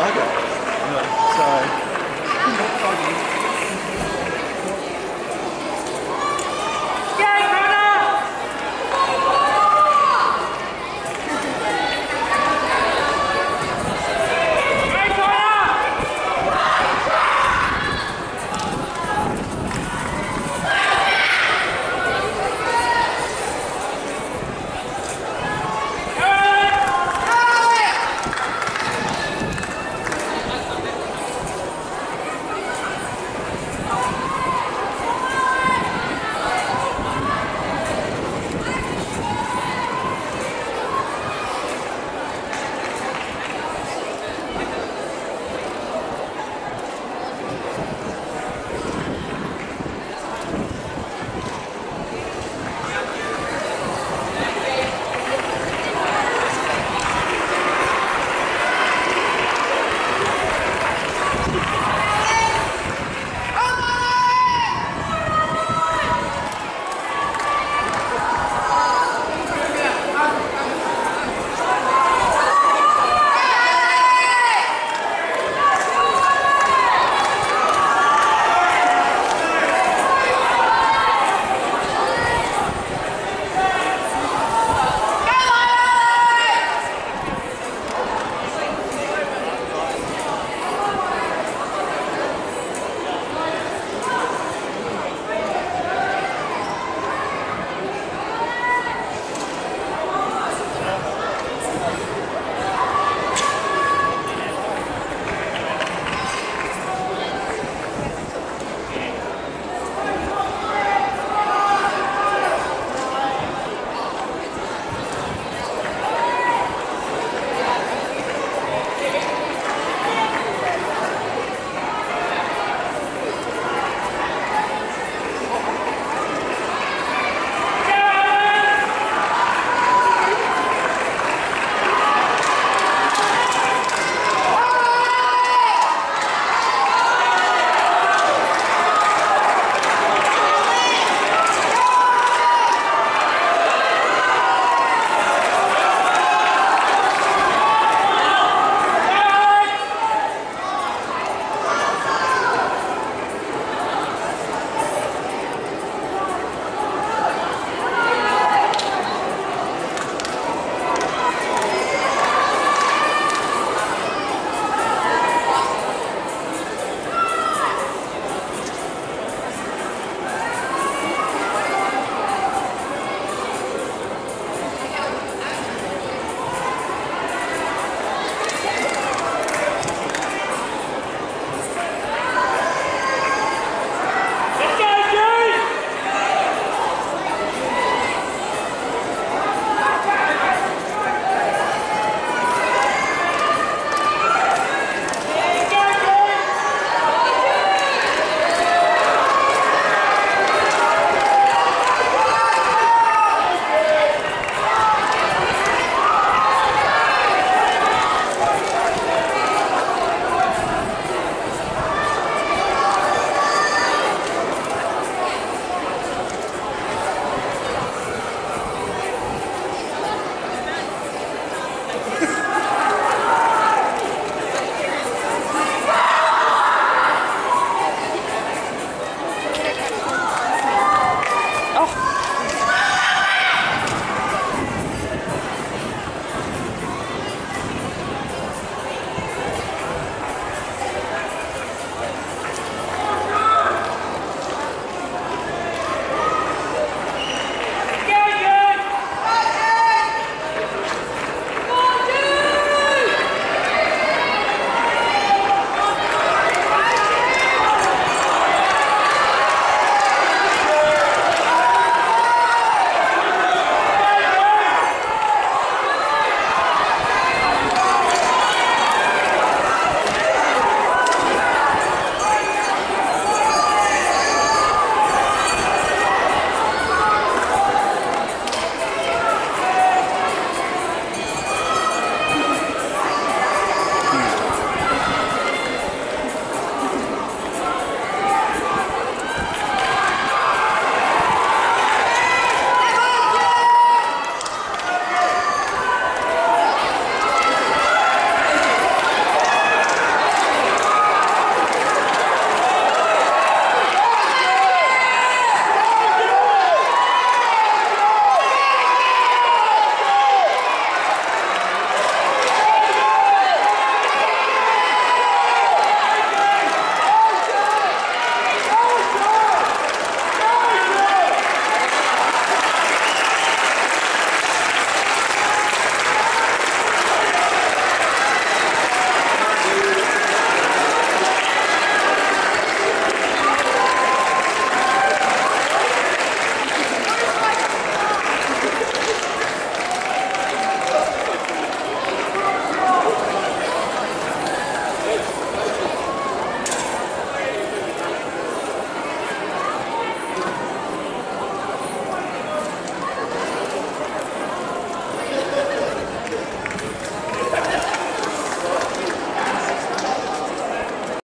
Chicago.